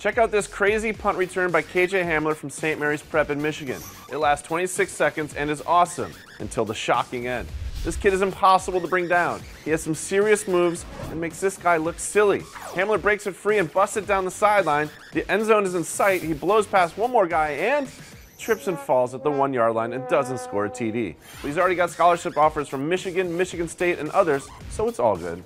Check out this crazy punt return by KJ Hamler from St. Mary's Prep in Michigan. It lasts 26 seconds and is awesome until the shocking end. This kid is impossible to bring down. He has some serious moves and makes this guy look silly. Hamler breaks it free and busts it down the sideline. The end zone is in sight. He blows past one more guy and trips and falls at the one yard line and doesn't score a TD. But he's already got scholarship offers from Michigan, Michigan State, and others, so it's all good.